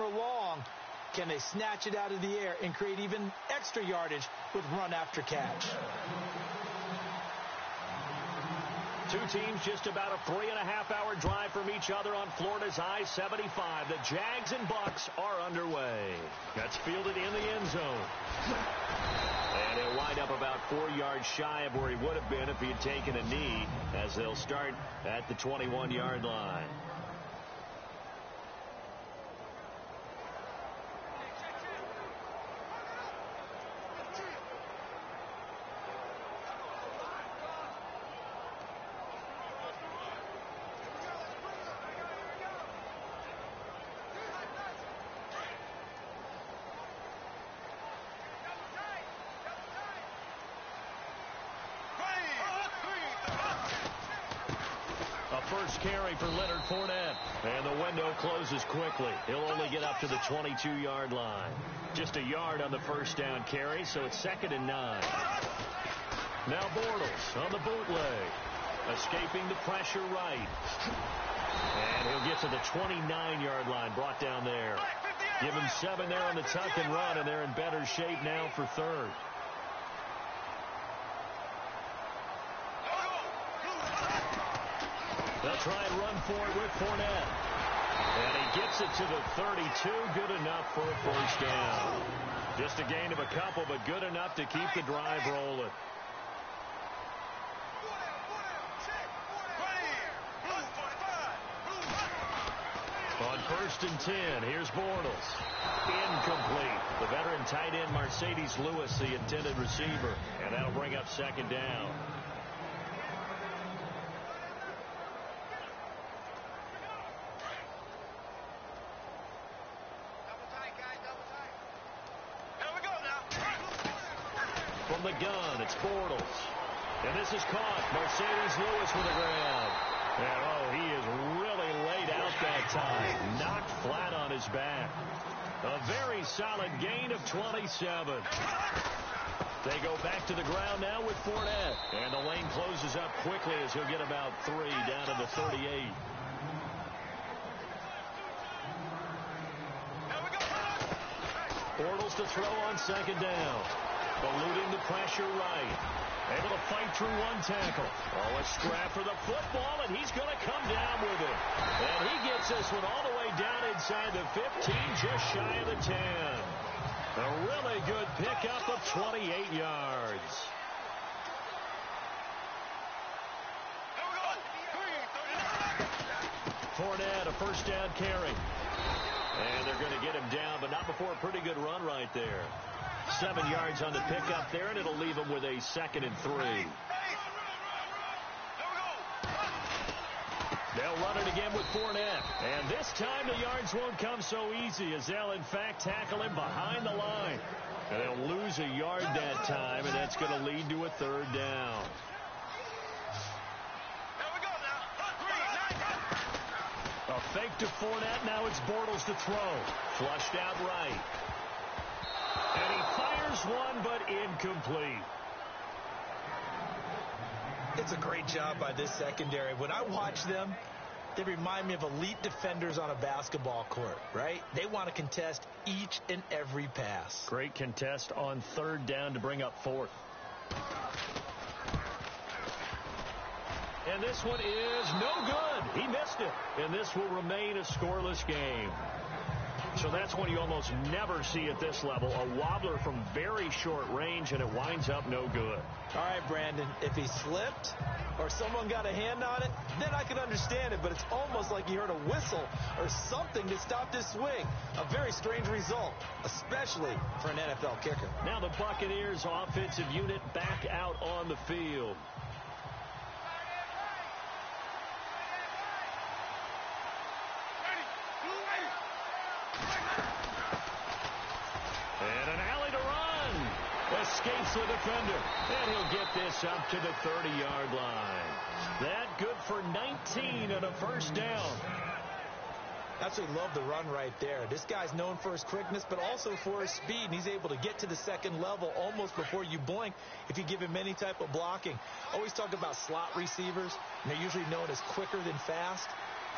or long, can they snatch it out of the air and create even extra yardage with run after catch? Two teams just about a three and a half hour drive from each other on Florida's I-75. The Jags and Bucks are underway. That's fielded in the end zone. And he'll wind up about four yards shy of where he would have been if he had taken a knee as they'll start at the 21-yard line. carry for Leonard Fournette. And the window closes quickly. He'll only get up to the 22-yard line. Just a yard on the first down carry, so it's second and nine. Now Bortles on the bootleg. Escaping the pressure right. And he'll get to the 29-yard line, brought down there. Give him seven there on the tuck and run, and they're in better shape now for third. They'll try and run for it with Fournette. And he gets it to the 32. Good enough for a first down. Just a gain of a couple, but good enough to keep the drive rolling. On first and 10, here's Bortles. Incomplete. The veteran tight end Marcedes Lewis, the intended receiver. And that'll bring up second down. The gun. It's Bortles. And this is caught. Marcedes Lewis with a grab. And, oh, he is really laid out that time. Knocked flat on his back. A very solid gain of 27. They go back to the ground now with Fournette. And the lane closes up quickly as he'll get about three down to the 38. Bortles to throw on second down. Eluding the pressure right. Able to fight through one tackle. Oh, a scrap for the football, and he's going to come down with it. And he gets this one all the way down inside the 15, just shy of the 10. A really good pickup of 28 yards. Fournette, a first down carry. And they're going to get him down, but not before a pretty good run right there. Seven yards on the pickup there, and it'll leave them with a second and three. They'll run it again with Fournette. And this time the yards won't come so easy as they'll, in fact, tackle him behind the line. And they'll lose a yard that time, and that's going to lead to a third down. A fake to Fournette. Now it's Bortles to throw. Flushed out right. And he fires one, but incomplete. It's a great job by this secondary. When I watch them, they remind me of elite defenders on a basketball court, right? They want to contest each and every pass. Great contest on third down to bring up fourth. And this one is no good. He missed it. And this will remain a scoreless game. So that's one you almost never see at this level. A wobbler from very short range, and it winds up no good. All right, Brandon, if he slipped or someone got a hand on it, then I can understand it, but it's almost like he heard a whistle or something to stop this swing. A very strange result, especially for an NFL kicker. Now the Buccaneers offensive unit back out on the field. The defender. And he'll get this up to the 30-yard line. That good for 19 and a first down. Absolutely love the run right there. This guy's known for his quickness, but also for his speed. And he's able to get to the second level almost before you blink if you give him any type of blocking. Always talk about slot receivers. And they're usually known as quicker than fast.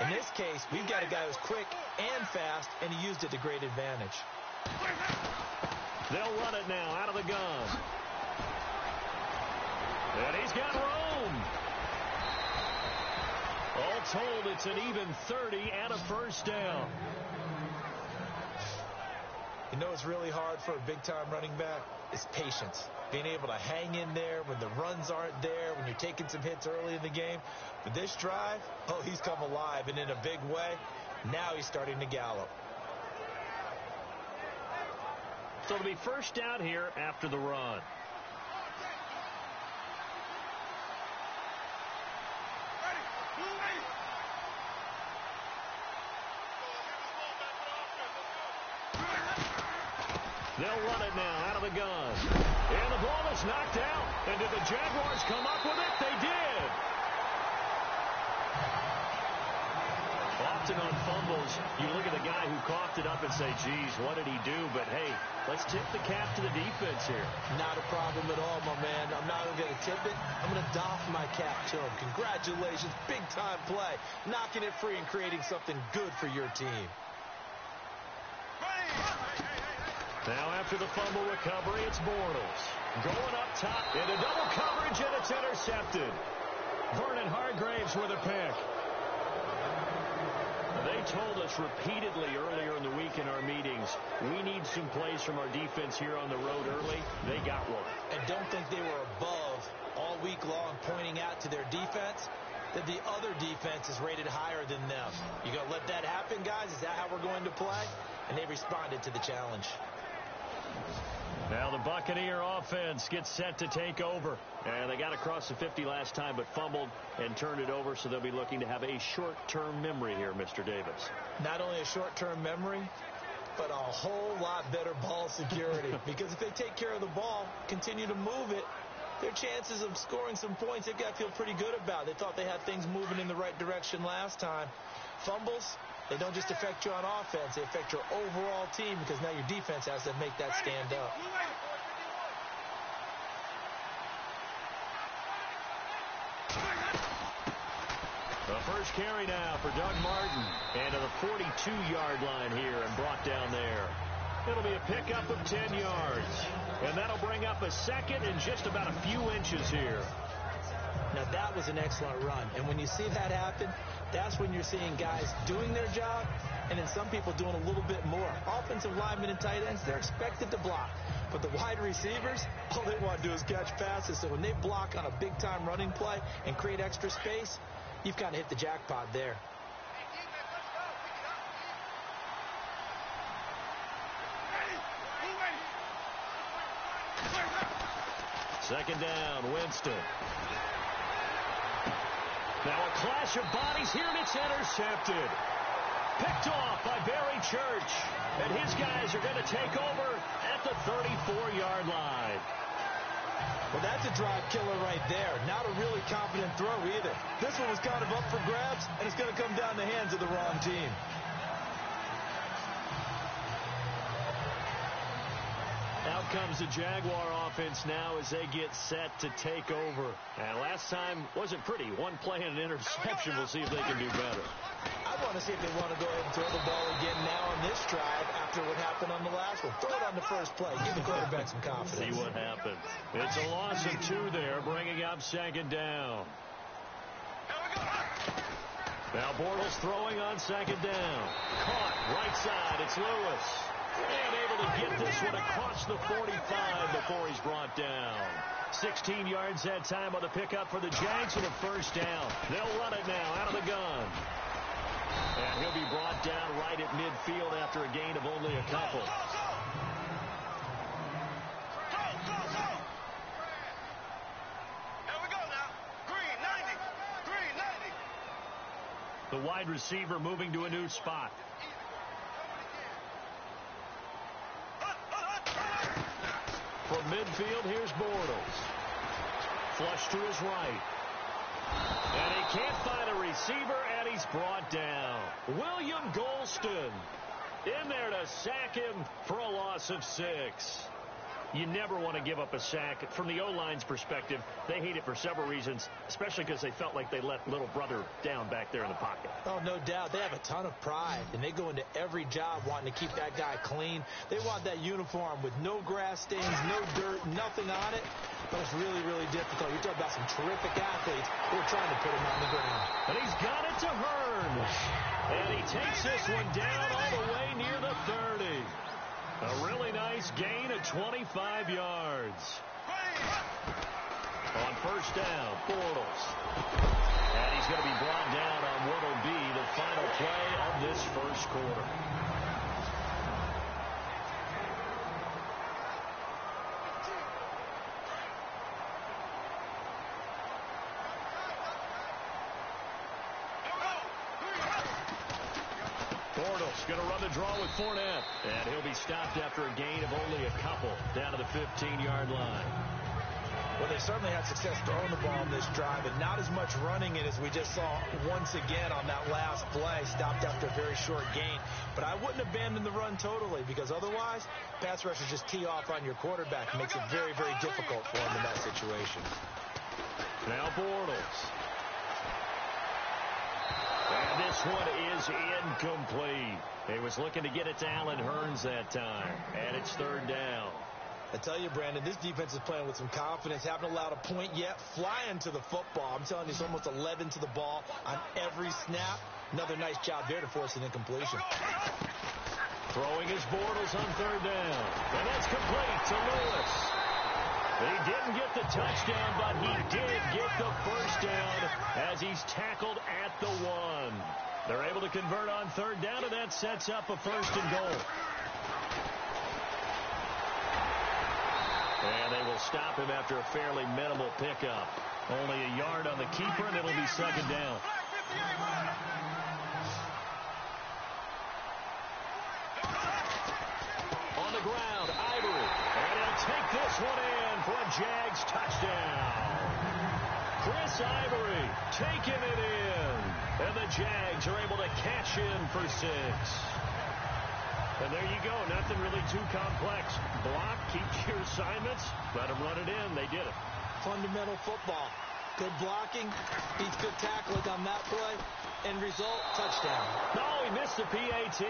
In this case, we've got a guy who's quick and fast, and he used it to great advantage. They'll run it now out of the gun. And he's got room. All told, it's an even 30 and a first down. You know it's really hard for a big-time running back? It's patience. Being able to hang in there when the runs aren't there, when you're taking some hits early in the game. But this drive, oh, he's come alive and in a big way. Now he's starting to gallop. So it'll be first down here after the run. They'll run it now out of the gun. And the ball is knocked out. And did the Jaguars come up with it? They did. Often on fumbles, you look at the guy who coughed it up and say, geez, what did he do? But, hey, let's tip the cap to the defense here. Not a problem at all, my man. I'm not going to tip it. I'm going to doff my cap to him. Congratulations. Big-time play. Knocking it free and creating something good for your team. Now after the fumble recovery, it's Bortles. Going up top into double coverage, and it's intercepted. Vernon Hargreaves with a pick. They told us repeatedly earlier in the week in our meetings, we need some plays from our defense here on the road early. They got one. And don't think they were above all week long pointing out to their defense that the other defense is rated higher than them. You going to let that happen, guys? Is that how we're going to play? And they responded to the challenge. Now the Buccaneer offense gets set to take over. And they got across the 50 last time, but fumbled and turned it over, so they'll be looking to have a short-term memory here, Mr. Davis. Not only a short-term memory, but a whole lot better ball security. because if they take care of the ball, continue to move it, their chances of scoring some points, they've got to feel pretty good about. They thought they had things moving in the right direction last time. Fumbles, they don't just affect you on offense, they affect your overall team because now your defense has to make that stand up. The first carry now for Doug Martin. And to the 42-yard line here and brought down there. It'll be a pickup of 10 yards. And that'll bring up a second in just about a few inches here. Now, that was an excellent run. And when you see that happen, that's when you're seeing guys doing their job and then some people doing a little bit more. Offensive linemen and tight ends, they're expected to block. But the wide receivers, all they want to do is catch passes. So when they block on a big-time running play and create extra space, you've got to hit the jackpot there. Second down, Winston. Now a clash of bodies here, and it's intercepted. Picked off by Barry Church. And his guys are going to take over at the 34-yard line. Well, that's a drive killer right there. Not a really confident throw either. This one was kind of up for grabs, and it's going to come down the hands of the wrong team. Comes the Jaguar offense now as they get set to take over. And last time wasn't pretty. One play and an interception. We'll see if they can do better. I want to see if they want to go ahead and throw the ball again now on this drive after what happened on the last one. Throw it on the first play. Give the quarterback some confidence. See what happens. It's a loss of two there, bringing up second down. Now Bortles throwing on second down. Caught right side. It's Lewis. And able to get this one across the 45 before he's brought down. 16 yards that time on the pickup for the Jags and a first down. They'll run it now out of the gun. And he'll be brought down right at midfield after a gain of only a couple. The wide receiver moving to a new spot. From midfield, here's Bortles. Flush to his right. And he can't find a receiver, and he's brought down. William Gholston in there to sack him for a loss of six. You never want to give up a sack. From the O-line's perspective, they hate it for several reasons, especially because they felt like they let little brother down back there in the pocket. Oh, no doubt. They have a ton of pride, and they go into every job wanting to keep that guy clean. They want that uniform with no grass stains, no dirt, nothing on it. But it's really, really difficult. You're talking about some terrific athletes who are trying to put him on the ground. But he's got it to Hurns. And he takes this one down all the way near the 30. A really nice gain of 25 yards. On first down, Bortles. And he's going to be brought down on what will be the final play of this first quarter. going to run the draw with Fournette. And he'll be stopped after a gain of only a couple down to the 15-yard line. Well, they certainly had success throwing the ball in this drive, and not as much running it as we just saw once again on that last play, stopped after a very short gain. But I wouldn't abandon the run totally, because otherwise, pass rushers just tee off on your quarterback. It makes it very, very difficult for him in that situation. Now Bortles. And this one is incomplete. He was looking to get it to Allen Hurns that time. And it's third down. I tell you, Brandon, this defense is playing with some confidence. Haven't allowed a point yet. Flying to the football. I'm telling you, it's almost 11 to the ball on every snap. Another nice job there to force an incompletion. Throwing his Bortles on third down. And that's complete to Lewis. He didn't get the touchdown, but he did get the first down as he's tackled at the one. They're able to convert on third down, and that sets up a first and goal. And they will stop him after a fairly minimal pickup. Only a yard on the keeper, and it'll be second down. On the ground, Ivory. And he'll take this one in for a Jags touchdown. Chris Ivory taking it in. And the Jags are able to cash in for six. And there you go. Nothing really too complex. Block, keep your assignments, let them run it in. They did it. Fundamental football. Good blocking, beats good tackling on that play. End result, touchdown. No, he missed the PAT.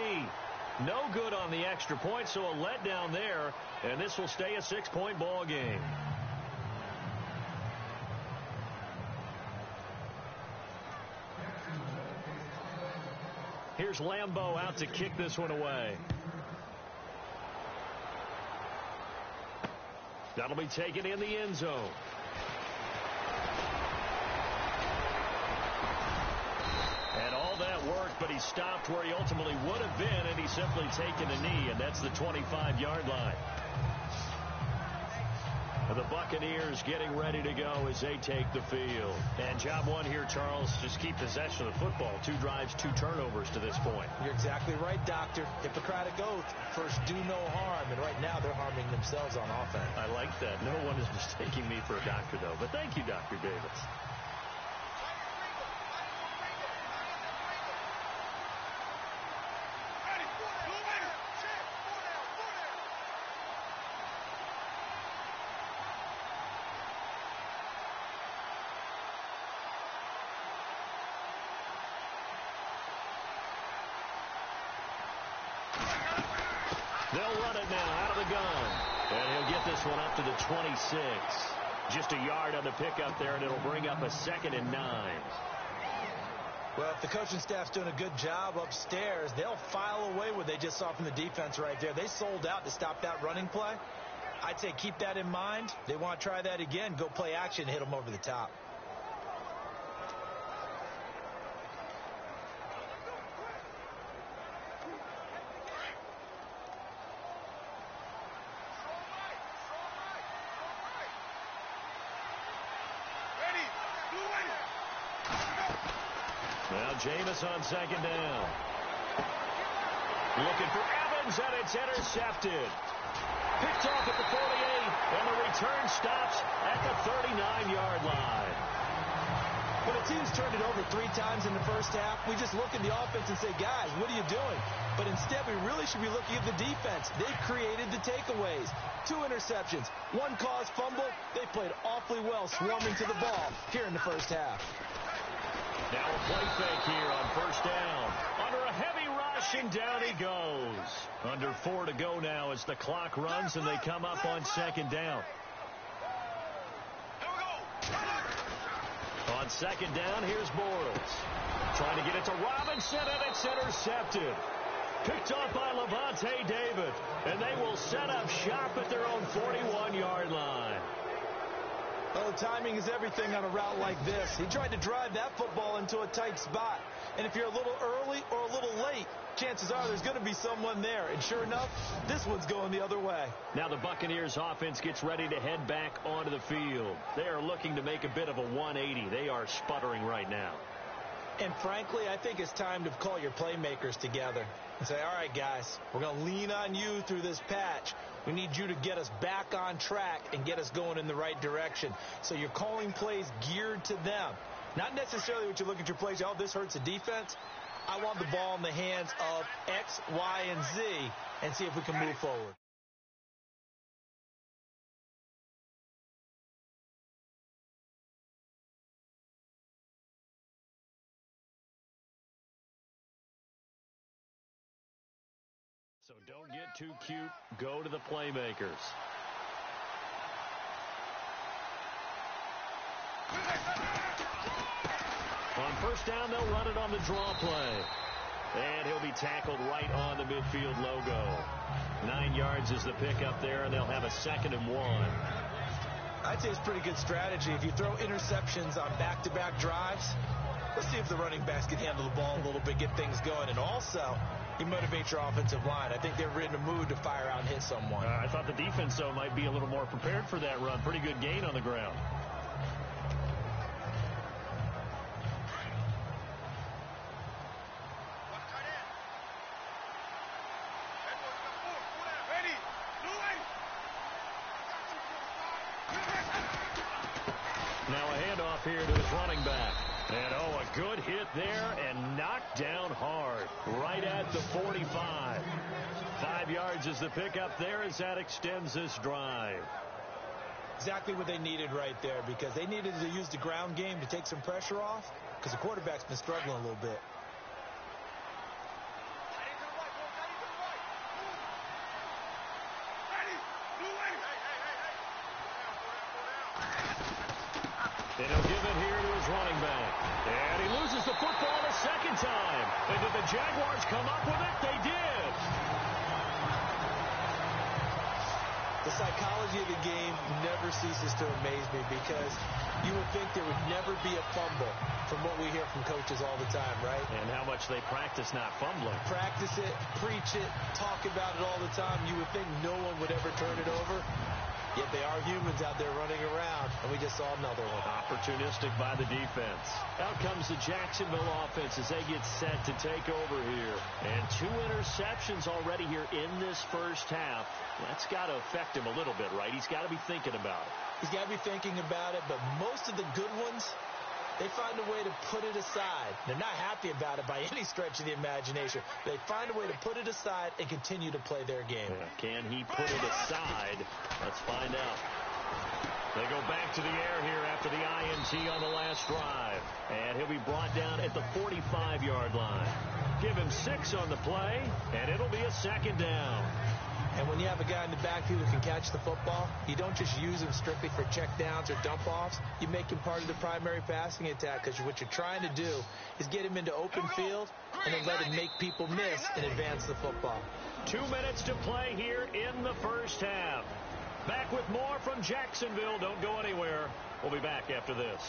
No good on the extra point, so a letdown there, and this will stay a six-point ball game. Here's Lambo out to kick this one away. That'll be taken in the end zone. And all that worked, but he stopped where he ultimately would have been, and he's simply taken a knee, and that's the 25-yard line. The Buccaneers getting ready to go as they take the field. And job one here, Charles, just keep possession of the football. Two drives, two turnovers to this point. You're exactly right, Doctor. Hippocratic oath. First, do no harm. And right now, they're harming themselves on offense. I like that. No one is mistaking me for a doctor, though. But thank you, Dr. Davis. It now out of the gun. And he'll get this one up to the 26. Just a yard on the pickup there, and it'll bring up a second and nine. Well, if the coaching staff's doing a good job upstairs, they'll file away what they just saw from the defense right there. They sold out to stop that running play. I'd say keep that in mind. They want to try that again. Go play action, hit them over the top. Jameis on second down. Looking for Evans, and it's intercepted. Picked off at the 48, and the return stops at the 39-yard line. When a team's turned it over three times in the first half, we just look at the offense and say, guys, what are you doing? But instead, we really should be looking at the defense. They've created the takeaways. Two interceptions, one caused fumble. They played awfully well swarming to the ball here in the first half. Now a play fake here on first down. Under a heavy rush, and down he goes. Under four to go now as the clock runs, and they come up on second down. On second down, here's Bortles. Trying to get it to Robinson, and it's intercepted. Picked off by Lavonte David. And they will set up shop at their own 41-yard line. Well, timing is everything on a route like this. He tried to drive that football into a tight spot. And if you're a little early or a little late, chances are there's going to be someone there. And sure enough, this one's going the other way. Now the Buccaneers offense gets ready to head back onto the field. They are looking to make a bit of a 180. They are sputtering right now. And frankly, I think it's time to call your playmakers together and say, all right, guys, we're going to lean on you through this patch. We need you to get us back on track and get us going in the right direction. So you're calling plays geared to them. Not necessarily what you look at your plays, oh, this hurts the defense. I want the ball in the hands of X, Y, and Z and see if we can move forward. Too cute. Go to the playmakers. On first down, they'll run it on the draw play. And he'll be tackled right on the midfield logo. Nine yards is the pickup there, and they'll have a second and one. I'd say it's pretty good strategy. If you throw interceptions on back-to-back -back drives, let's see if the running backs can handle the ball a little bit, get things going. And also, you motivate your offensive line. I think they're in a mood to fire out and hit someone. Uh, I thought the defense, though, might be a little more prepared for that run. Pretty good gain on the ground. Now a handoff here to his running back. And oh, a good hit there and knocked down hard right at the 45. Five yards is the pickup there as that extends this drive. Exactly what they needed right there because they needed to use the ground game to take some pressure off because the quarterback's been struggling a little bit. And he'll give it here to his running back. And he loses the football a second time. And did the Jaguars come up with it? They did. The psychology of the game never ceases to amaze me because you would think there would never be a fumble from what we hear from coaches all the time, right? And how much they practice not fumbling. Practice it, preach it, talk about it all the time. You would think no one would ever turn it over. Yet they are humans out there running around, and we just saw another one. Opportunistic by the defense. Out comes the Jacksonville offense as they get set to take over here. And two interceptions already here in this first half. That's got to affect him a little bit, right? He's got to be thinking about it. He's got to be thinking about it, but most of the good ones they find a way to put it aside. They're not happy about it by any stretch of the imagination. They find a way to put it aside and continue to play their game. Can he put it aside? Let's find out. They go back to the air here after the INT on the last drive. And he'll be brought down at the 45-yard line. Give him six on the play, and it'll be a second down. And when you have a guy in the backfield who can catch the football, you don't just use him strictly for checkdowns or dump-offs. You make him part of the primary passing attack because what you're trying to do is get him into open field and then let him make people miss and advance the football. Two minutes to play here in the first half. Back with more from Jacksonville. Don't go anywhere. We'll be back after this.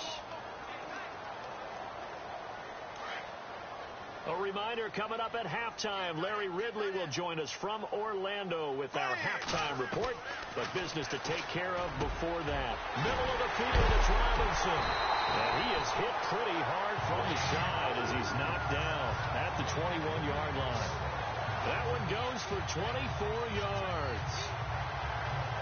A reminder coming up at halftime. Larry Ridley will join us from Orlando with our halftime report. But business to take care of before that. Middle of the field, it's Robinson. And he is hit pretty hard from the side as he's knocked down at the 21-yard line. That one goes for 24 yards.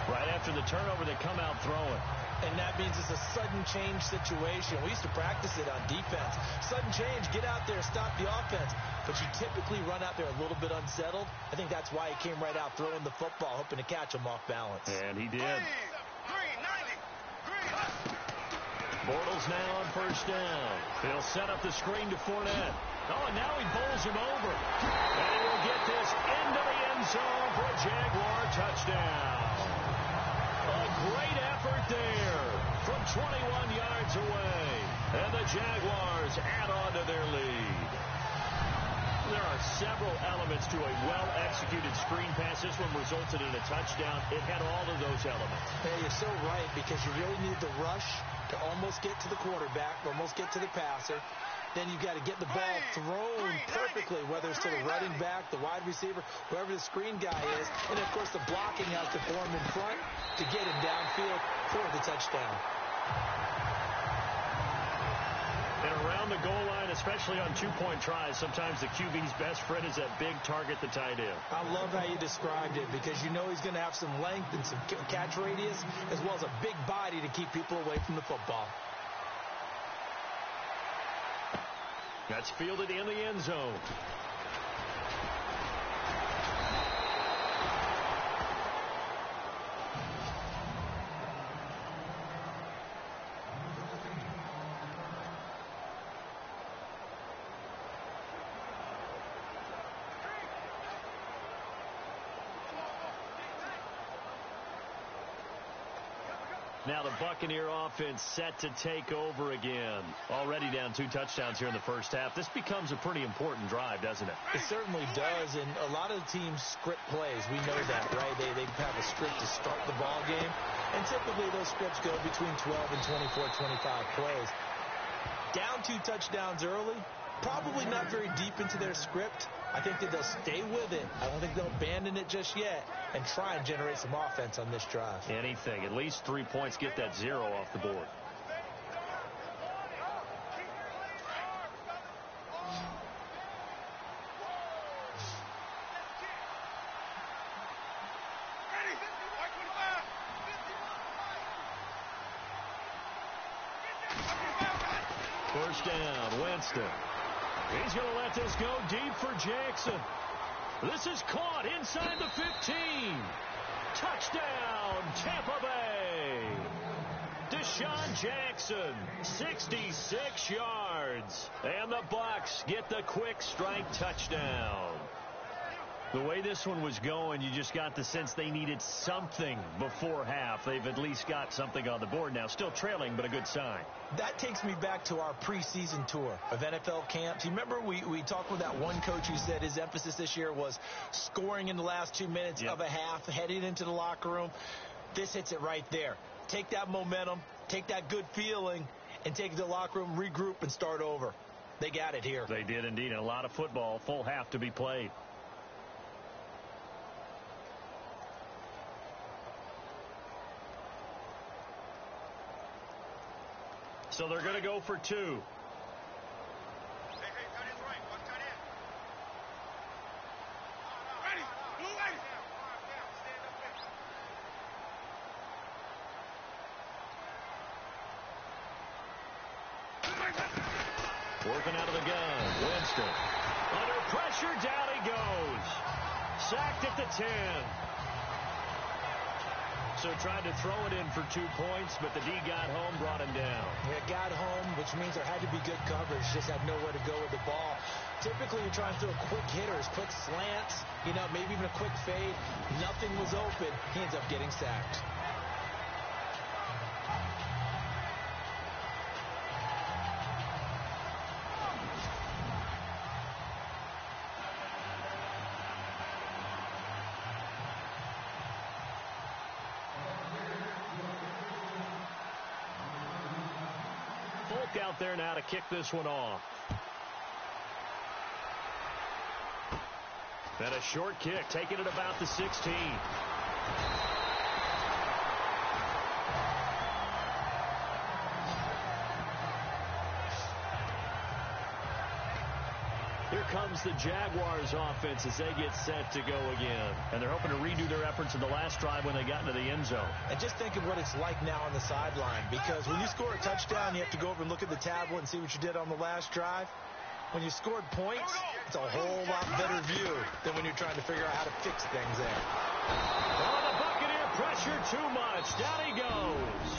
Right after the turnover, they come out throwing. And that means it's a sudden change situation. We used to practice it on defense. Sudden change, get out there, stop the offense. But you typically run out there a little bit unsettled. I think that's why he came right out throwing the football, hoping to catch him off balance. And he did. Green, green, 90, green. Bortles now on first down. He'll set up the screen to Fournette. Oh, and now he bowls him over. And he will get this into the end zone for a Jaguar touchdown. Great effort there from 21 yards away. And the Jaguars add on to their lead. There are several elements to a well-executed screen pass. This one resulted in a touchdown. It had all of those elements. Yeah, you're so right because you really need the rush to almost get to the quarterback, almost get to the passer. Then you've got to get the ball thrown perfectly, whether it's to the running back, the wide receiver, whoever the screen guy is. And, of course, the blocking has to form in front to get him downfield for the touchdown. And around the goal line, especially on two-point tries, sometimes the QB's best friend is that big target, the tight end. I love how you described it because you know he's going to have some length and some catch radius as well as a big body to keep people away from the football. That's fielded in the end zone. The Buccaneer offense set to take over again. Already down two touchdowns here in the first half. This becomes a pretty important drive, doesn't it? It certainly does, and a lot of teams script plays. We know that, right? They, they have a script to start the ball game, and typically those scripts go between 12 and 24, 25 plays. Down two touchdowns early, probably not very deep into their script. I think that they'll stay with it. I don't think they'll abandon it just yet and try and generate some offense on this drive. Anything. At least three points get that zero off the board. First down, Winston. He's going to let this go deep for Jackson. This is caught inside the 15. Touchdown, Tampa Bay. DeSean Jackson, 66 yards. And the Bucs get the quick strike touchdown. The way this one was going, you just got the sense they needed something before half. They've at least got something on the board now. Still trailing, but a good sign. That takes me back to our preseason tour of NFL camps. You remember we, we talked with that one coach who said his emphasis this year was scoring in the last two minutes yep. of a half, heading into the locker room. This hits it right there. Take that momentum, take that good feeling, and take it to the locker room, regroup, and start over. They got it here. They did indeed. And a lot of football, full half to be played. So they're going to go for two. Working out of the gun. Winston. Under pressure, down he goes. Sacked at the 10. So tried to throw it in for two points, but the D got home, brought him down. Yeah, got home, which means there had to be good coverage. Just had nowhere to go with the ball. Typically, you're trying to throw quick hitters, quick slants, you know, maybe even a quick fade. Nothing was open. He ends up getting sacked. Kick this one off. And a short kick, taking it about the 16. The Jaguars offense as they get set to go again. And they're hoping to redo their efforts in the last drive when they got into the end zone. And just think of what it's like now on the sideline because when you score a touchdown, you have to go over and look at the tablet and see what you did on the last drive. When you scored points, it's a whole lot better view than when you're trying to figure out how to fix things there. Oh, the Buccaneer pressure too much. Down he goes.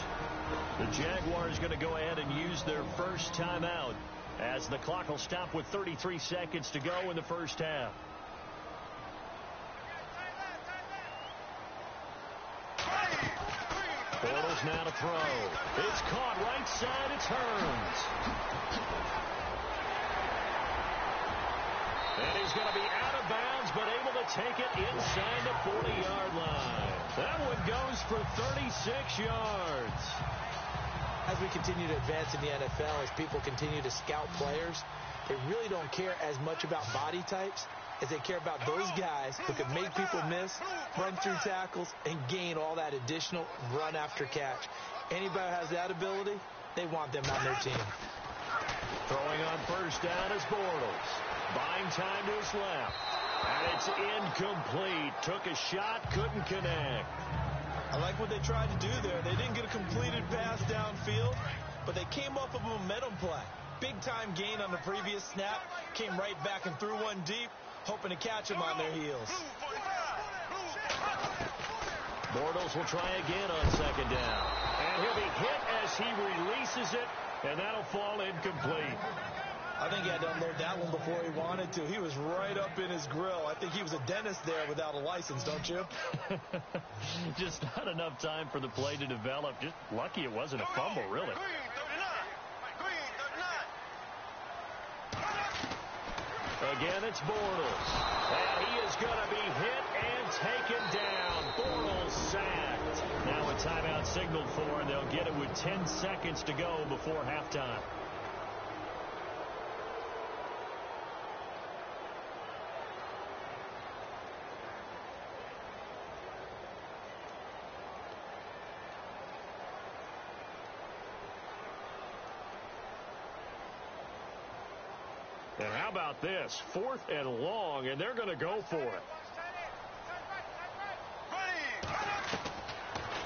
The Jaguars going to go ahead and use their first timeout as the clock will stop with 33 seconds to go in the first half. Bortles now to throw. It's caught right side. It's Hurns. And he's going to be out of bounds, but able to take it inside the 40-yard line. That one goes for 36 yards. As we continue to advance in the NFL, as people continue to scout players, they really don't care as much about body types as they care about those guys who can make people miss, run through tackles, and gain all that additional run after catch. Anybody who has that ability, they want them on their team. Throwing on first down is Bortles. Buying time to his left. And it's incomplete. Took a shot, couldn't connect. I like what they tried to do there. They didn't get a completed pass downfield, but they came off of a momentum play. Big time gain on the previous snap. Came right back and threw one deep, hoping to catch him on their heels. Bortles will try again on second down. And he'll be hit as he releases it, and that'll fall incomplete. I think he had to unload that one before he wanted to. He was right up in his grill. I think he was a dentist there without a license, don't you? Just not enough time for the play to develop. Just lucky it wasn't a fumble, really. Again, it's Bortles. And he is going to be hit and taken down. Bortles sacked. Now a timeout signaled for, and they'll get it with 10 seconds to go before halftime. About this? Fourth and long, and they're going to go for it.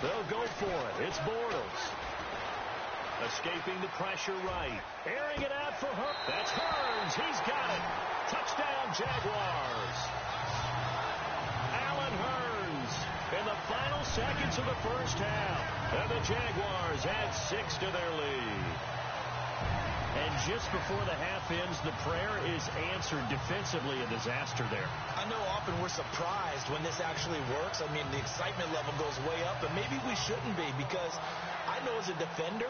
They'll go for it. It's Bortles. Escaping the pressure right. Airing it out for her. That's Hurns. He's got it. Touchdown, Jaguars. Allen Hurns in the final seconds of the first half. And the Jaguars add six to their lead. And just before the half ends, the prayer is answered defensively. A disaster there. I know often we're surprised when this actually works. I mean, the excitement level goes way up, and maybe we shouldn't be because I know as a defender,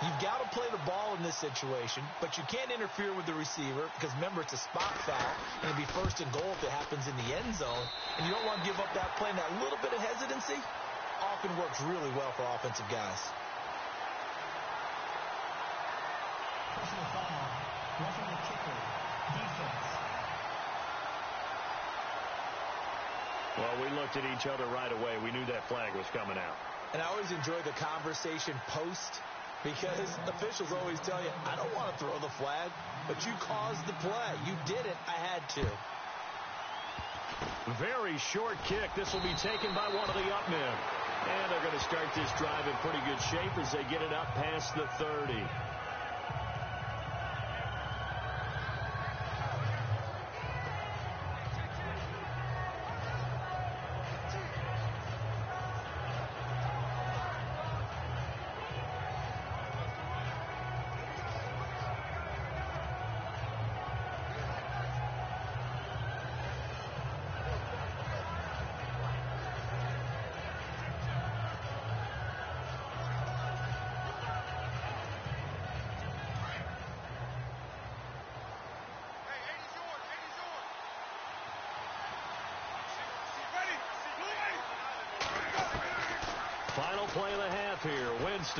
you've got to play the ball in this situation, but you can't interfere with the receiver because, remember, it's a spot foul, and it'd be first and goal if it happens in the end zone, and you don't want to give up that play, and that little bit of hesitancy often works really well for offensive guys. Personal foul, roughing the kicker, defense. Well, we looked at each other right away. We knew that flag was coming out. And I always enjoy the conversation post because officials always tell you, I don't want to throw the flag, but you caused the play. You did it. I had to. Very short kick. This will be taken by one of the up men. And they're going to start this drive in pretty good shape as they get it up past the 30.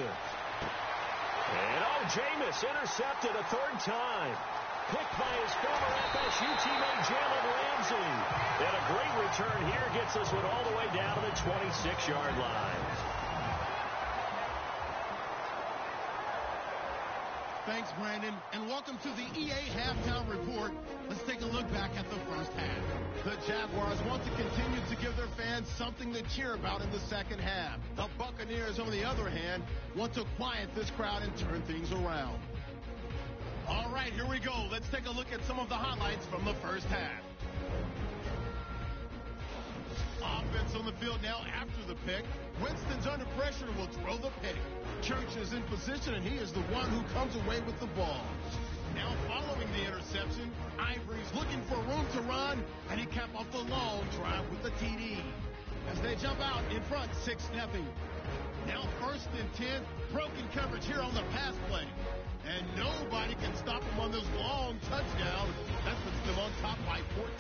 And oh, Jameis intercepted a third time. Picked by his former FSU teammate Jalen Ramsey. And a great return here gets this one all the way down to the 26-yard line. Thanks, Brandon, and welcome to the EA Halftime Let's take a look back at the first half. The Jaguars want to continue to give their fans something to cheer about in the second half. The Buccaneers, on the other hand, want to quiet this crowd and turn things around. All right, here we go. Let's take a look at some of the highlights from the first half. Offense on the field now after the pick. Winston's under pressure and will throw the pick. Church is in position, and he is the one who comes away with the ball. Now following the interception, Ivory's looking for room to run, and he capped off the long drive with the TD. As they jump out in front, 6 nothing. Now first and 10, broken coverage here on the pass play. And nobody can stop him on this long touchdown. That puts them on top by 14.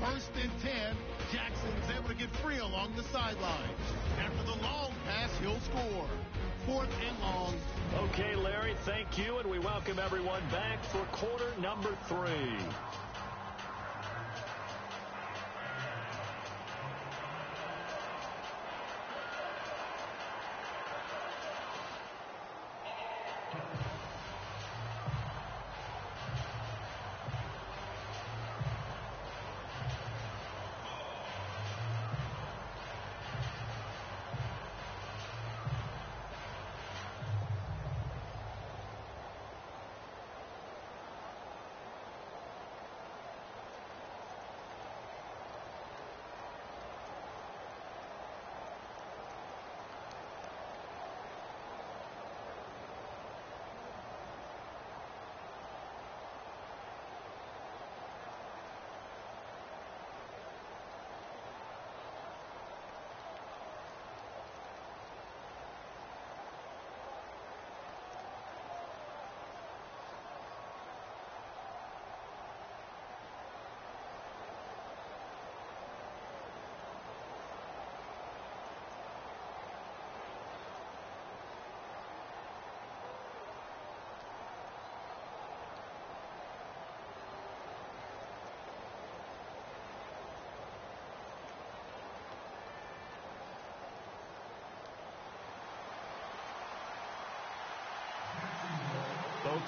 First and 10, Jackson's able to get free along the sideline. After the long pass, he'll score. Fourth and long. Okay, Larry, thank you, and we welcome everyone back for quarter number three.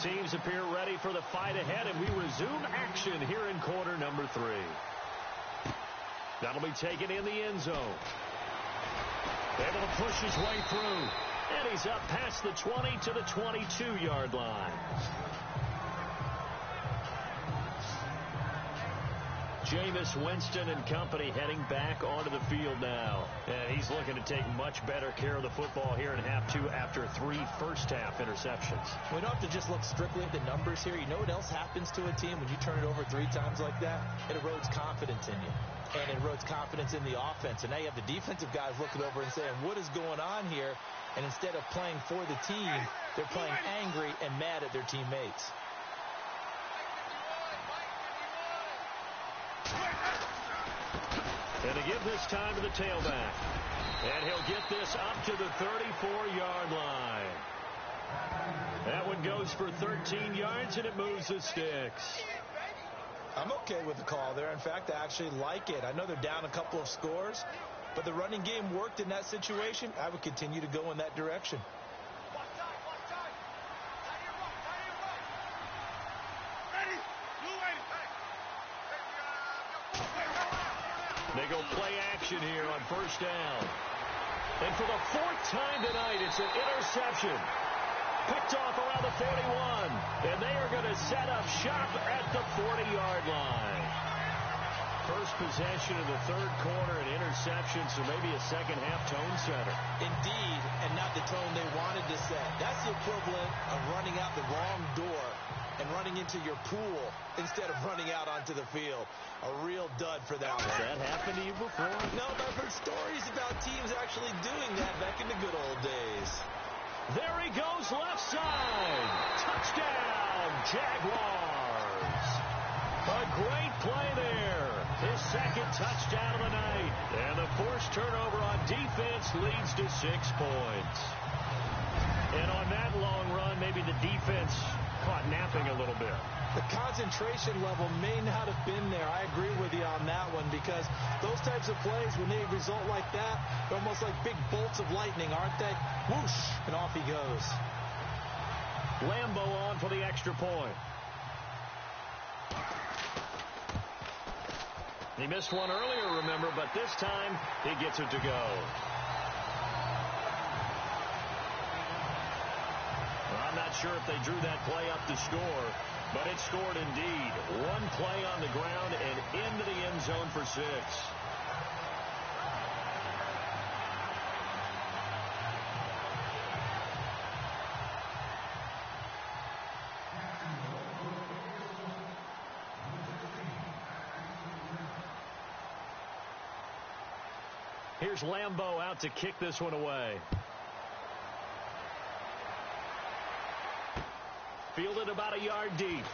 Teams appear ready for the fight ahead, and we resume action here in quarter number three. That'll be taken in the end zone. Able to push his way through. And he's up past the 20 to the 22-yard line. Jameis Winston and company heading back onto the field now. And he's looking to take much better care of the football here in half two after three first-half interceptions. We don't have to just look strictly at the numbers here. You know what else happens to a team when you turn it over three times like that? It erodes confidence in you. And it erodes confidence in the offense. And now you have the defensive guys looking over and saying, what is going on here? And instead of playing for the team, they're playing angry and mad at their teammates. And to give this time to the tailback. And he'll get this up to the 34-yard line. That one goes for 13 yards, and it moves the sticks. I'm okay with the call there. In fact, I actually like it. I know they're down a couple of scores, but the running game worked in that situation. I would continue to go in that direction. They go play action here first down. And for the fourth time tonight, it's an interception. Picked off around the 41. And they are going to set up shop at the 40-yard line. First possession of the third quarter, an interception, so maybe a second-half tone setter. Indeed, and not the tone they wanted to set. That's the equivalent of running out the wrong door and running into your pool instead of running out onto the field. A real dud for that one. That happened to you before? No, but I've heard stories about teams actually doing that back in the good old days. There he goes left side. Touchdown, Jaguars. A great play there. His second touchdown of the night. And the forced turnover on defense leads to six points. And on that long run, maybe the defense caught napping a little bit. The concentration level may not have been there. I agree with you on that one because those types of plays, when they result like that, they're almost like big bolts of lightning, aren't they? Whoosh, and off he goes. Lambo on for the extra point. He missed one earlier, remember, but this time he gets it to go. I'm not sure if they drew that play up to score, but it scored indeed. One play on the ground and into the end zone for six. Here's Lambo out to kick this one away. Fielded about a yard deep.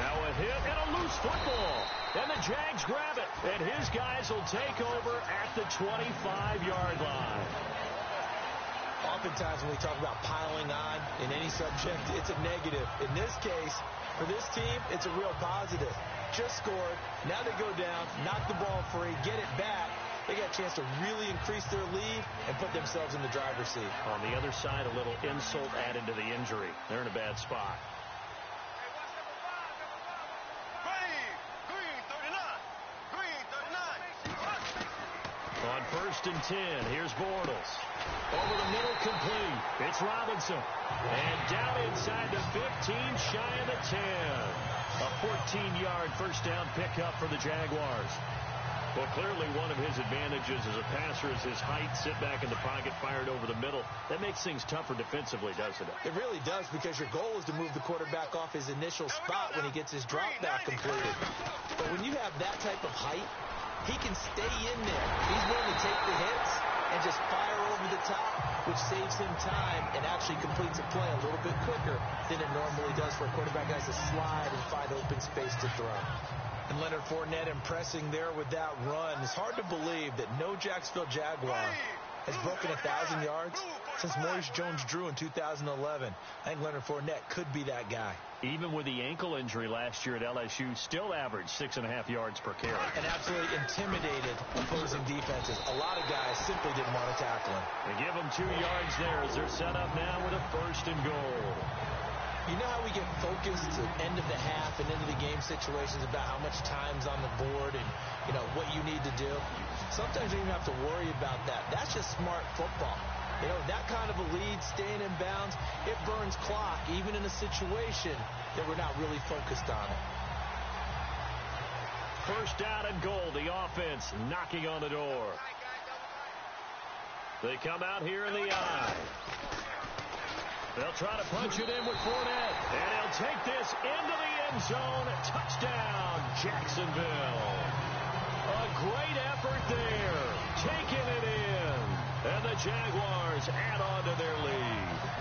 Now a hit and a loose football. And the Jags grab it. And his guys will take over at the 25-yard line. Oftentimes when we talk about piling on in any subject, it's a negative. In this case, for this team, it's a real positive. Just scored. Now they go down, knock the ball free, get it back, they got a chance to really increase their lead and put themselves in the driver's seat. On the other side, a little insult added to the injury. They're in a bad spot. On first and 10, here's Bortles. Over the middle, complete. It's Robinson. And down inside the 15, shy of the 10. A 14-yard first down pickup for the Jaguars. Well, clearly one of his advantages as a passer is his height, sit back in the pocket, fired over the middle. That makes things tougher defensively, doesn't it? It really does because your goal is to move the quarterback off his initial spot when he gets his drop back completed. But when you have that type of height, he can stay in there. He's willing to take the hits and just fire over the top, which saves him time and actually completes a play a little bit quicker than it normally does for a quarterback who has to slide and find open space to throw. And Leonard Fournette impressing there with that run. It's hard to believe that no Jacksonville Jaguar has broken a 1,000 yards since Maurice Jones-Drew in 2011. I think Leonard Fournette could be that guy. Even with the ankle injury last year at LSU, still averaged six and a half yards per carry. And absolutely intimidated opposing defenses. A lot of guys simply didn't want to tackle him. They give him two yards there as they're set up now with a first and goal. You know how we get focused at end of the half and end of the game situations about how much time's on the board and, you know, what you need to do? Sometimes you don't even have to worry about that. That's just smart football. You know, that kind of a lead, staying in bounds, it burns clock, even in a situation that we're not really focused on it. First down and goal, the offense knocking on the door. They come out here in the I. They'll try to punch it in with Fournette. And he'll take this into the end zone. Touchdown, Jacksonville. A great effort there. Taking it in. And the Jaguars add on to their lead.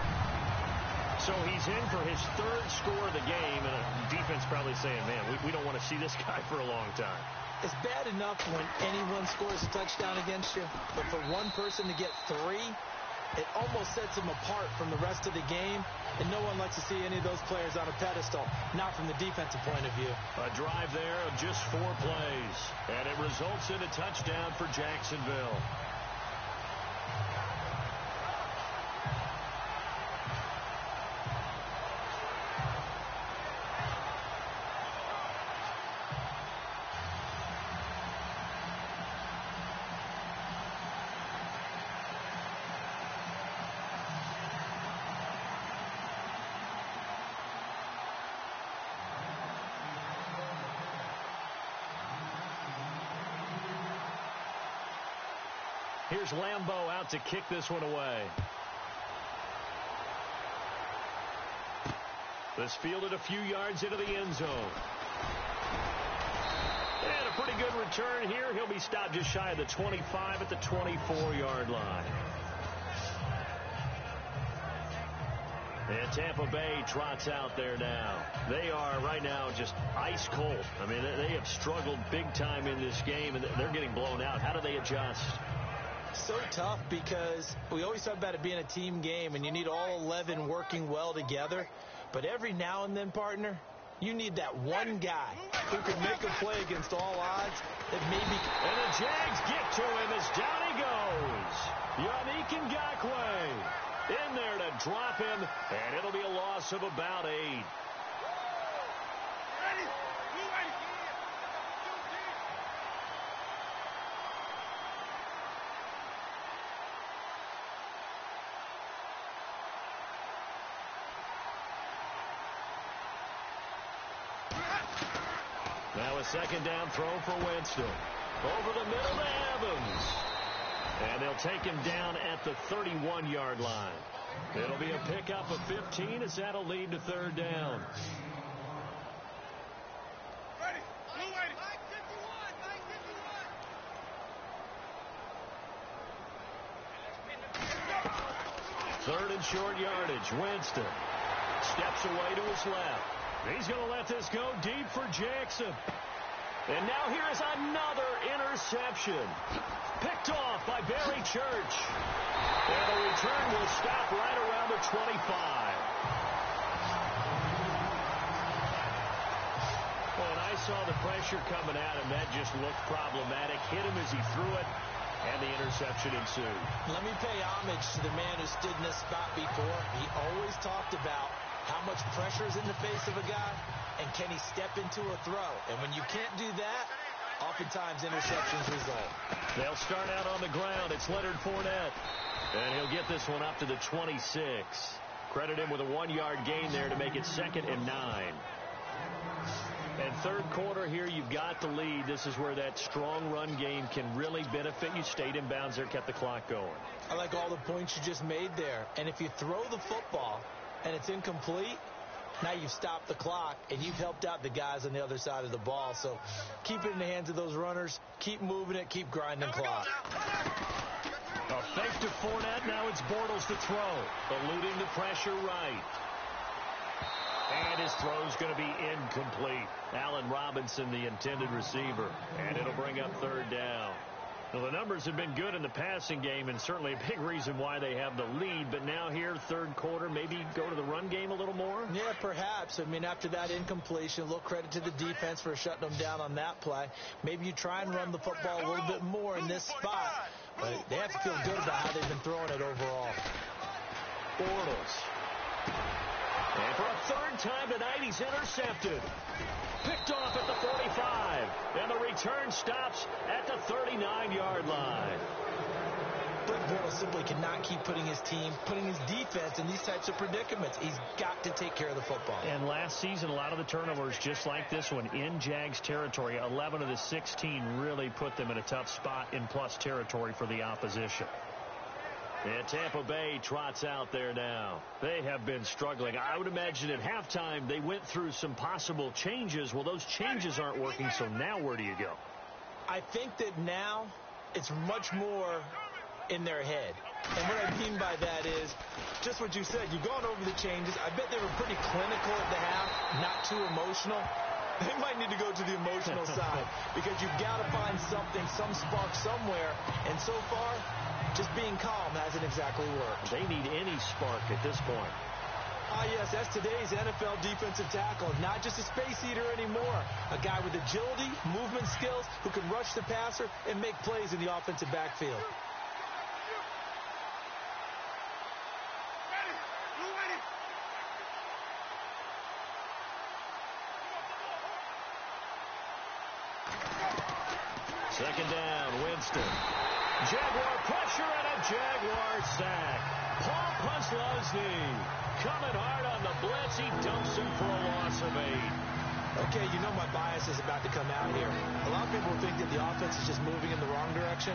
So he's in for his third score of the game, and a defense probably saying, man, we, we don't want to see this guy for a long time. It's bad enough when anyone scores a touchdown against you, but for one person to get three, it almost sets him apart from the rest of the game, and no one likes to see any of those players on a pedestal, not from the defensive point of view. A drive there of just four plays, and it results in a touchdown for Jacksonville. Lambo out to kick this one away. This fielded a few yards into the end zone. And a pretty good return here. He'll be stopped just shy of the 25 at the 24-yard line. And Tampa Bay trots out there now. They are right now just ice cold. I mean, they have struggled big time in this game, and they're getting blown out. How do they adjust? So tough because we always talk about it being a team game and you need all 11 working well together. But every now and then, partner, you need that one guy who can make a play against all odds that maybe... And the Jags get to him as down he goes. Yannick Ngakoue in there to drop him, and it'll be a loss of about eight. Now a second down throw for Winston. Over the middle to Evans. And they'll take him down at the 31-yard line. It'll be a pickup of 15 as that'll lead to third down. Third and short yardage. Winston steps away to his left. He's going to let this go deep for Jackson. And now here is another interception. Picked off by Barry Church. And the return will stop right around the 25. When I saw the pressure coming at him, that just looked problematic. Hit him as he threw it, and the interception ensued. Let me pay homage to the man who stood in this spot before. He always talked about how much pressure is in the face of a guy, and can he step into a throw? And when you can't do that, oftentimes interceptions result. They'll start out on the ground. It's Leonard Fournette. And he'll get this one up to the 26. Credit him with a one-yard gain there to make it second and nine. And third quarter here, you've got the lead. This is where that strong run game can really benefit you. Stayed in bounds there, kept the clock going. I like all the points you just made there. And if you throw the football and it's incomplete, now you've stopped the clock and you've helped out the guys on the other side of the ball. So keep it in the hands of those runners. Keep moving it. Keep grinding clock. A fake to Fournette. Now it's Bortles to throw. Eluding the pressure right. And his throw's going to be incomplete. Allen Robinson, the intended receiver. And it'll bring up third down. Well, the numbers have been good in the passing game and certainly a big reason why they have the lead. But now here, third quarter, maybe go to the run game a little more? Yeah, perhaps. I mean, after that incompletion, a little credit to the defense for shutting them down on that play. Maybe you try and run the football a little bit more in this spot. But they have to feel good about how they've been throwing it overall. Bortles. And for a third time tonight, he's intercepted. Picked off at the 45. And the return stops at the 39-yard line. Blake Bortles simply cannot keep putting his team, putting his defense in these types of predicaments. He's got to take care of the football. And last season, a lot of the turnovers, just like this one, in Jags territory, 11 of the 16 really put them in a tough spot in plus territory for the opposition. And Tampa Bay trots out there now. They have been struggling. I would imagine at halftime they went through some possible changes. Well, those changes aren't working, so now where do you go? I think that now it's much more in their head. And what I mean by that is just what you said. You've gone over the changes. I bet they were pretty clinical at the half, not too emotional. They might need to go to the emotional side because you've got to find something, some spark somewhere. And so far, just being calm hasn't exactly worked. They need any spark at this point. Ah, yes, that's today's NFL defensive tackle. Not just a space eater anymore. A guy with agility, movement skills, who can rush the passer and make plays in the offensive backfield. Second down, Winston. Jaguar pressure and a Jaguar sack. Paul Posluszny coming hard on the blitz. He dumps him for a loss of eight. Okay, you know my bias is about to come out here. A lot of people think that the offense is just moving in the wrong direction.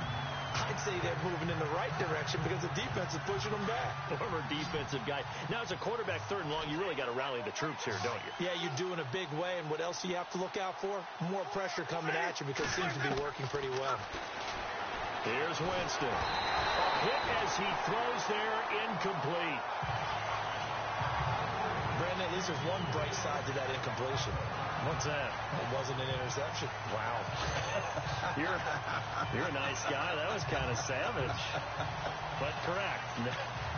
I'd say they're moving in the right direction because the defense is pushing them back. Former defensive guy. Now, as a quarterback, third and long, you really got to rally the troops here, don't you? Yeah, you do in a big way. And what else do you have to look out for? More pressure coming at you because it seems to be working pretty well. Here's Winston. A hit as he throws there, incomplete. Brandon, at least there's one bright side to that incompletion. What's that? It wasn't an interception. Wow. you're you're a nice guy. That was kind of savage. But correct.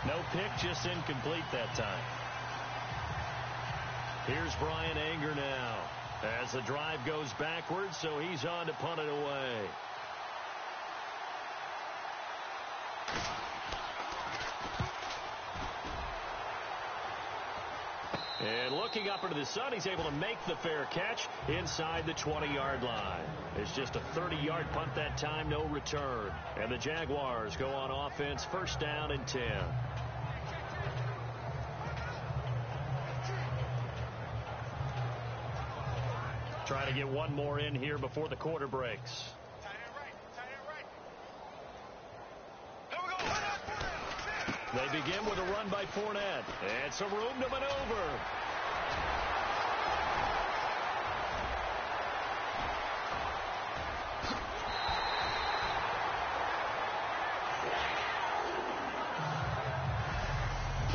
No pick, just incomplete that time. Here's Bryan Anger now. As the drive goes backwards, so he's on to punt it away. And looking up into the sun, he's able to make the fair catch inside the 20-yard line. It's just a 30-yard punt that time, no return. And the Jaguars go on offense, first down and 10. Trying to get one more in here before the quarter breaks. They begin with a run by Fournette. And some room to maneuver.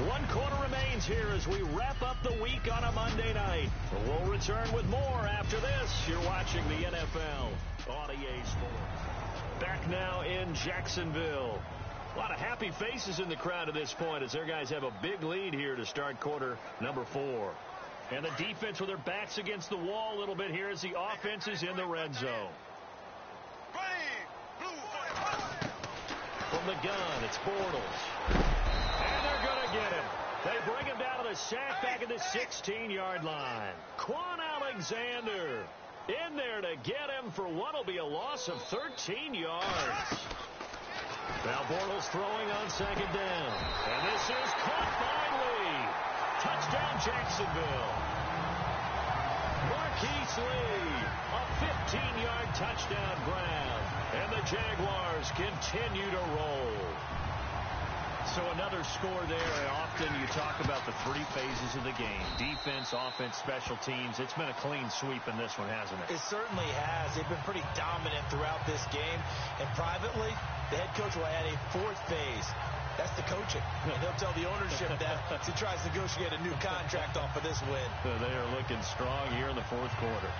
One quarter remains here as we wrap up the week on a Monday night. We'll return with more after this. You're watching the NFL on EA Sports. Back now in Jacksonville. A lot of happy faces in the crowd at this point as their guys have a big lead here to start quarter number four. And the defense with their backs against the wall a little bit here as the offense is in the red zone. From the gun, it's Bortles. And they're going to get him. They bring him down to the sack back at the 16-yard line. Kwon Alexander in there to get him for what will be a loss of 13 yards. Now Bortles throwing on second down. And this is caught by Lee. Touchdown Jacksonville. Marquise Lee. A 15-yard touchdown grab. And the Jaguars continue to roll. So another score there. and Often you talk about the three phases of the game. Defense, offense, special teams. It's been a clean sweep in this one, hasn't it? It certainly has. They've been pretty dominant throughout this game. And privately, the head coach will add a fourth phase. That's the coaching. And he'll tell the ownership that as he tries to negotiate a new contract off of this win. So they are looking strong here in the fourth quarter.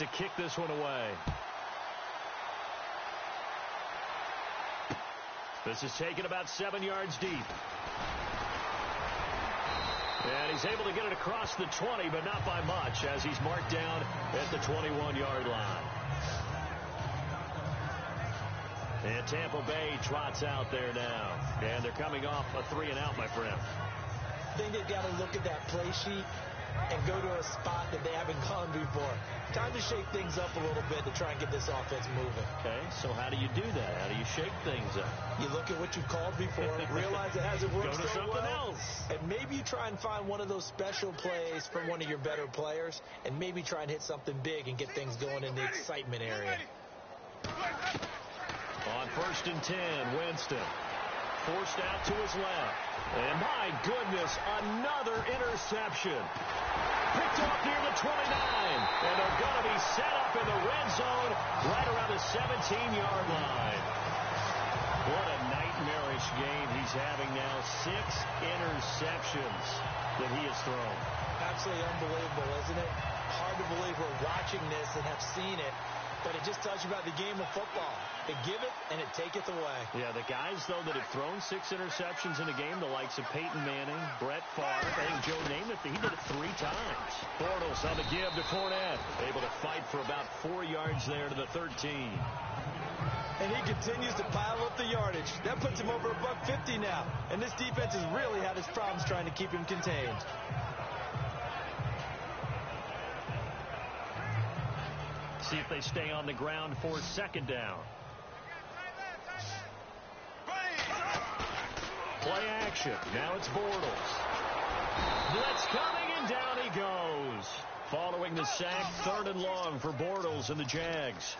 To kick this one away. This is taken about seven yards deep. And he's able to get it across the 20, but not by much, as he's marked down at the 21-yard line. And Tampa Bay trots out there now. And they're coming off a three and out, my friend. I think they've got to look at that play sheet and go to a spot that they haven't gone before. Time to shake things up a little bit to try and get this offense moving. Okay, so how do you do that? How do you shake things up? You look at what you've called before, realize it hasn't worked Go to so something well, else. and maybe you try and find one of those special plays from one of your better players, and maybe try and hit something big and get things going in the excitement area. On first and 10, Winston. Forced out to his left. And my goodness, another interception. Picked off near the 29. And they're going to be set up in the red zone right around the 17-yard line. What a nightmarish game he's having now. Six interceptions that he has thrown. Absolutely unbelievable, isn't it? Hard to believe we're watching this and have seen it, but it just tells you about the game of football. They give it and it taketh away. Yeah, the guys, though, that have thrown six interceptions in a game, the likes of Peyton Manning, Brett Favre, I think Joe Namath, he did it three times. Bortles on the give to Fournette, able to fight for about four yards there to the 13. And he continues to pile up the yardage. That puts him over a buck 50 now. And this defense has really had its problems trying to keep him contained. See if they stay on the ground for second down. Play action. Now it's Bortles. Blitz coming, and down he goes. Following the sack, third and long for Bortles and the Jags.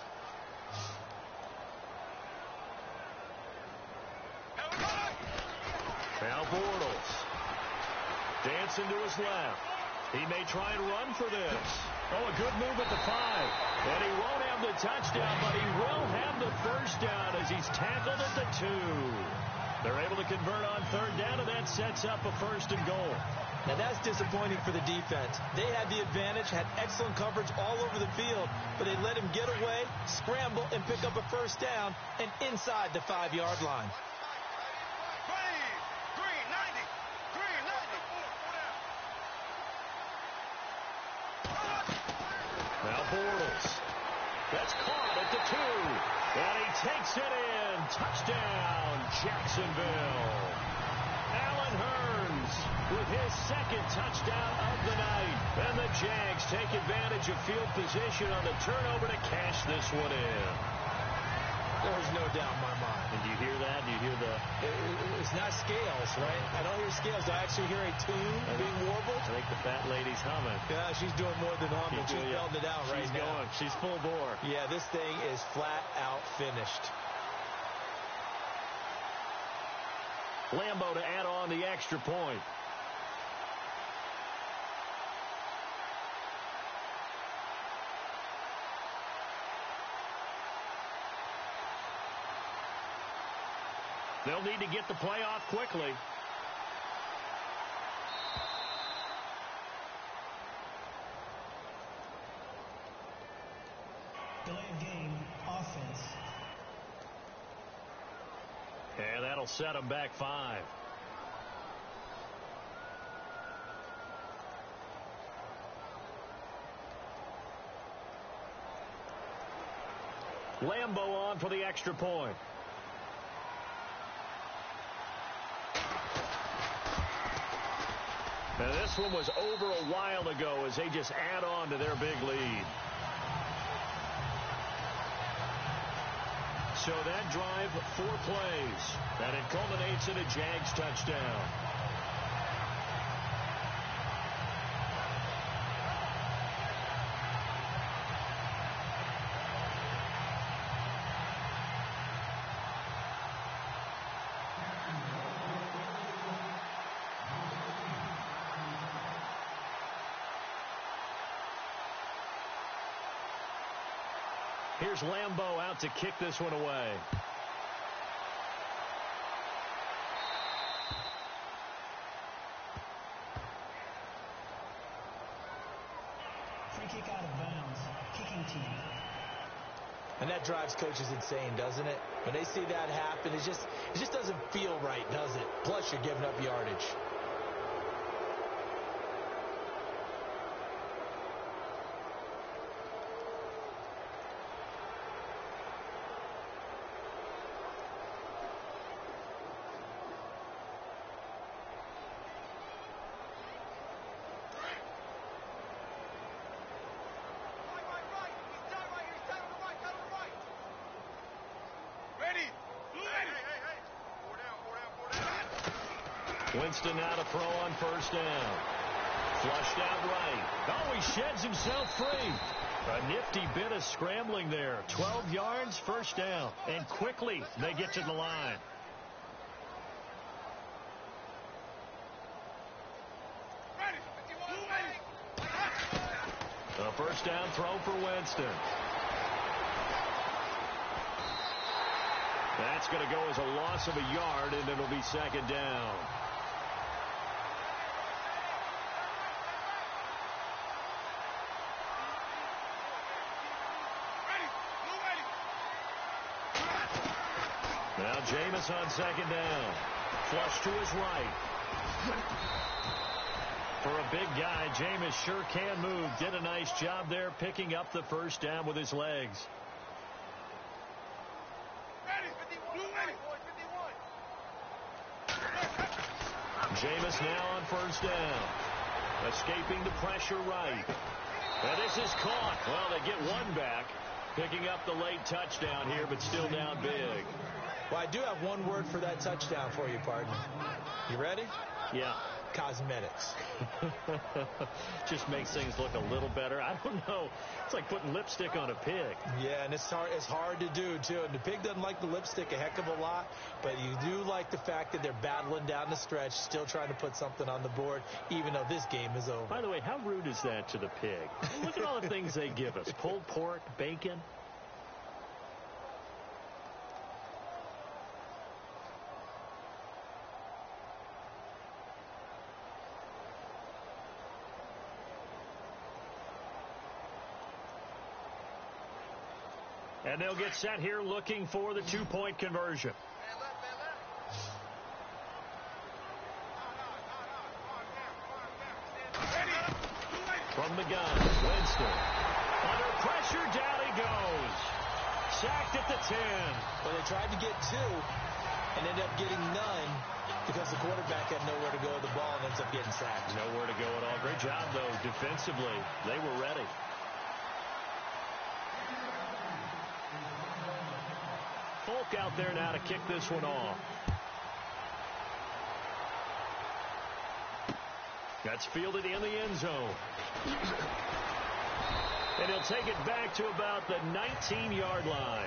Now Bortles. Dancing to his left. He may try and run for this. Oh, a good move at the five. And he won't have the touchdown, but he will have the first down as he's tackled at the two. They're able to convert on third down, and that sets up a first and goal. Now that's disappointing for the defense. They had the advantage, had excellent coverage all over the field, but they let him get away, scramble, and pick up a first down and inside the five-yard line. Now Bortles. That's caught at the two. And he takes it in. Touchdown, Jacksonville. Allen Hurns with his second touchdown of the night. And the Jags take advantage of field position on the turnover to cash this one in. There's no doubt in my mind. And do you hear that? Do you hear the... It's not scales, right? I don't hear scales. Do I actually hear a tune being warbled. I think the fat lady's humming. Yeah, she's doing more than humming. She's, she's belting it out right she's now. She's going. She's full bore. Yeah, this thing is flat out finished. Lambo to add on the extra point. They'll need to get the play off quickly. Delay game, offense. And that'll set them back five. Lambo on for the extra point. This one was over a while ago as they just add on to their big lead. So that drive, four plays, and it culminates in a Jags touchdown. Here's Lambo out to kick this one away. Free kick out of bounds. Kicking team. And that drives coaches insane, doesn't it? When they see that happen, it just it just doesn't feel right, does it? Plus, you're giving up yardage. Winston now to throw on first down. Flushed out right. Oh, he sheds himself free. A nifty bit of scrambling there. 12 yards, first down. And quickly, they get to the line. A first down throw for Winston. That's going to go as a loss of a yard, and it'll be second down. Jameis on second down. Flush to his right. For a big guy, Jameis sure can move. Did a nice job there picking up the first down with his legs. Jameis now on first down. Escaping the pressure right. And this is caught. Well, they get one back. Picking up the late touchdown here, but still down big. Well, I do have one word for that touchdown for you, partner. You ready? Yeah. Cosmetics. Just makes things look a little better. I don't know. It's like putting lipstick on a pig. Yeah, and it's hard, it's hard to do, too. And the pig doesn't like the lipstick a heck of a lot, but you do like the fact that they're battling down the stretch, still trying to put something on the board, even though this game is over. By the way, how rude is that to the pig? Look at all the things they give us. Pulled pork, bacon. And they'll get set here looking for the two-point conversion. From the gun, Winston. Under pressure, down he goes. Sacked at the 10. Well, they tried to get two and ended up getting none because the quarterback had nowhere to go with the ball and ends up getting sacked. Nowhere to go at all. Great job, though, defensively. They were ready. Out there now to kick this one off. That's fielded in the end zone. And he'll take it back to about the 19-yard line.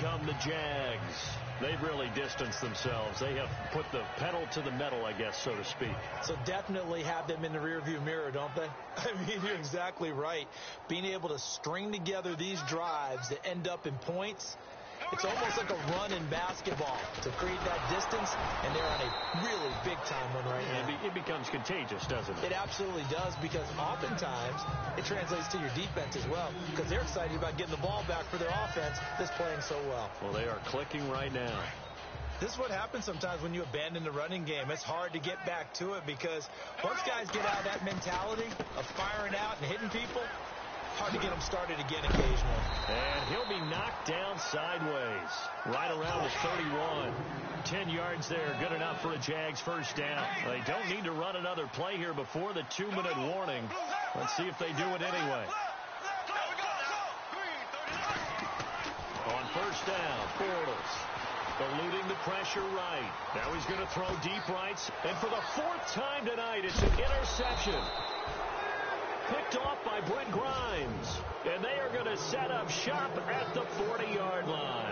Come the Jags. They've really distanced themselves. They have put the pedal to the metal, I guess, so to speak. So definitely have them in the rearview mirror, don't they? I mean, you're exactly right. Being able to string together these drives that end up in points – it's almost like a run in basketball to create that distance, and they're on a really big-time one right now. It, becomes contagious, doesn't it? It absolutely does because oftentimes it translates to your defense as well because they're excited about getting the ball back for their offense that's playing so well. Well, they are clicking right now. This is what happens sometimes when you abandon the running game. It's hard to get back to it because once guys get out of that mentality of firing out and hitting people, hard to get him started again occasionally. And he'll be knocked down sideways, right around the 31. 10 yards there, good enough for a Jags first down. They don't need to run another play here before the two-minute warning. Let's see if they do it anyway. On first down, Bortles eluding the pressure right. Now he's going to throw deep rights. And for the fourth time tonight, it's an interception picked off by Brent Grimes. And they are going to set up shop at the 40-yard line.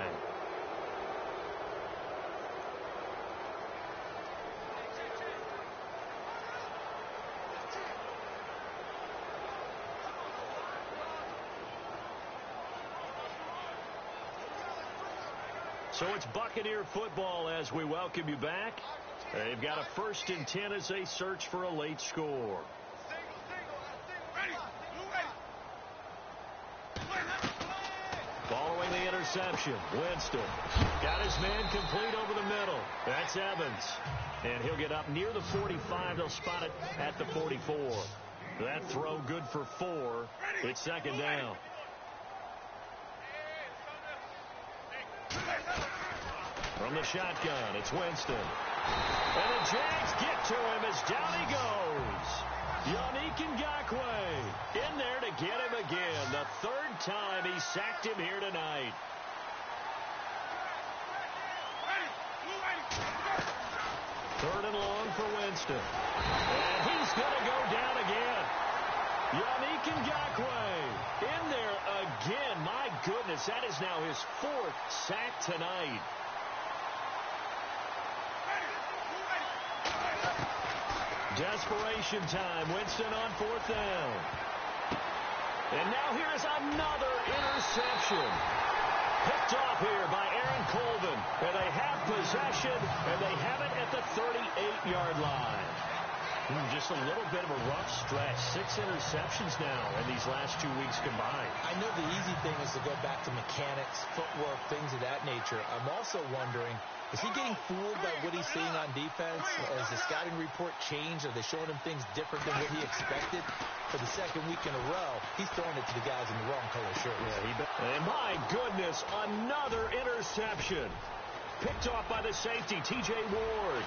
So it's Buccaneer football as we welcome you back. They've got a first and 10 as they search for a late score. Following the interception, Winston got his man complete over the middle. That's Evans. And he'll get up near the 45. They'll spot it at the 44. That throw good for four. It's second down. From the shotgun, it's Winston. And the Jags get to him as down he goes. Yannick Ngakoue in there to get him again. The third time he sacked him here tonight. Third and long for Winston. And he's going to go down again. Yannick Ngakoue in there again. My goodness, that is now his fourth sack tonight. Desperation time. Winston on fourth down. And now here is another interception. Picked off here by Aaron Colvin. And they have possession, and they have it at the 38-yard line. Hmm, just a little bit of a rough stretch. Six interceptions now in these last two weeks combined. I know the easy thing is to go back to mechanics, footwork, things of that nature. I'm also wondering is he getting fooled by what he's seeing on defense? Has the scouting report changed? Are they showing him things different than what he expected? For the second week in a row, he's throwing it to the guys in the wrong color shirts. Yeah, he and my goodness, another interception. Picked off by the safety, T.J. Ward.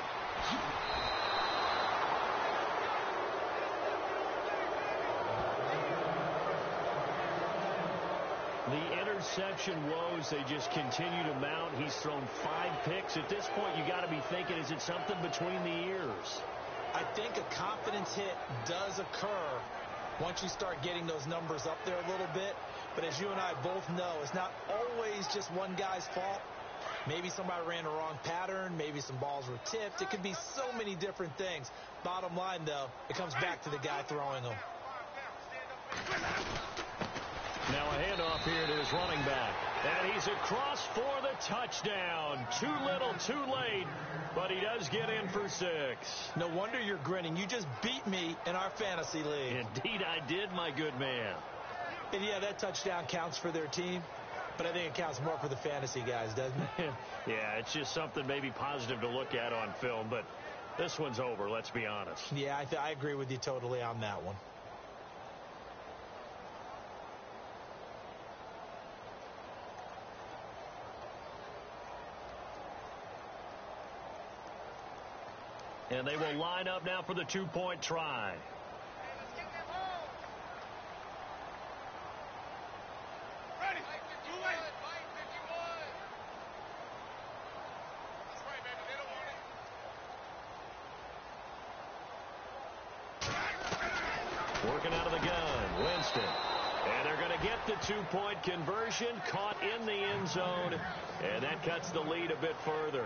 The interception woes, they just continue to mount. He's thrown five picks. At this point, you got to be thinking, is it something between the ears? I think a confidence hit does occur once you start getting those numbers up there a little bit. But as you and I both know, it's not always just one guy's fault. Maybe somebody ran a wrong pattern. Maybe some balls were tipped. It could be so many different things. Bottom line, though, it comes back to the guy throwing them. Now a handoff here to his running back. And he's across for the touchdown. Too little, too late, but he does get in for six. No wonder you're grinning. You just beat me in our fantasy league. Indeed I did, my good man. And yeah, that touchdown counts for their team, but I think it counts more for the fantasy guys, doesn't it? yeah, it's just something maybe positive to look at on film, but this one's over, let's be honest. Yeah, I, I agree with you totally on that one. And they will line up now for the two-point try. Working out of the gun, Winston. And they're going to get the two-point conversion, caught in the end zone, and that cuts the lead a bit further.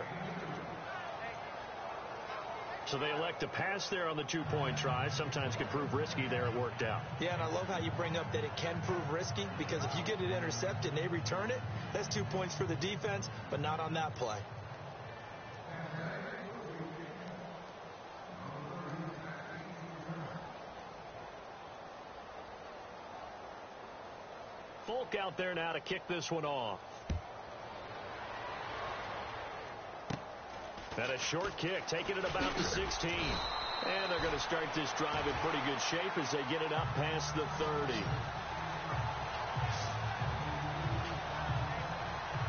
So they elect to pass there on the two-point try. Sometimes can prove risky there. It worked out. Yeah, and I love how you bring up that it can prove risky because if you get it intercepted and they return it, that's two points for the defense, but not on that play. Folk out there now to kick this one off. And a short kick, taking it about the 16. And they're going to start this drive in pretty good shape as they get it up past the 30.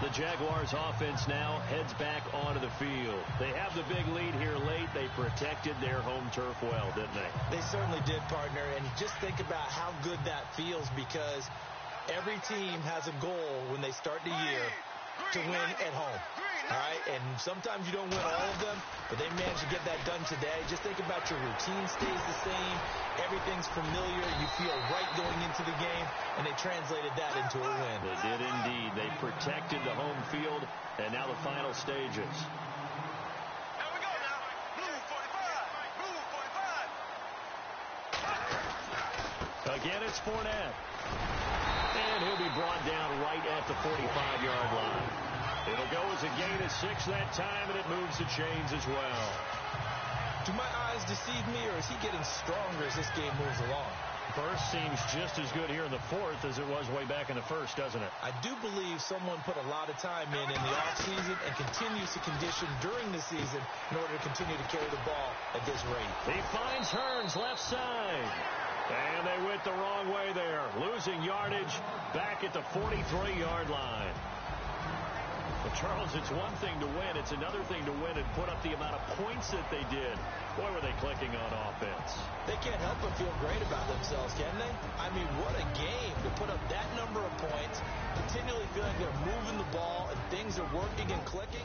The Jaguars offense now heads back onto the field. They have the big lead here late. They protected their home turf well, didn't they? They certainly did, partner. And just think about how good that feels because every team has a goal when they start the year to win at home. All right, and sometimes you don't win all of them, but they managed to get that done today. Just think about your routine stays the same. Everything's familiar. You feel right going into the game, and they translated that into a win. They did indeed. They protected the home field, and now the final stages. There we go now. Again, it's Fournette. And he'll be brought down right at the 45-yard line. It'll go as a gain of six that time, and it moves the chains as well. Do my eyes deceive me, or is he getting stronger as this game moves along? Burst seems just as good here in the fourth as it was way back in the first, doesn't it? I do believe someone put a lot of time in in the offseason and continues to condition during the season in order to continue to carry the ball at this rate. He finds Hurns left side. And they went the wrong way there, losing yardage back at the 43-yard line. But Charles, it's one thing to win. It's another thing to win and put up the amount of points that they did. Boy, were they clicking on offense. They can't help but feel great about themselves, can they? I mean, what a game to put up that number of points, continually feel like they're moving the ball and things are working and clicking.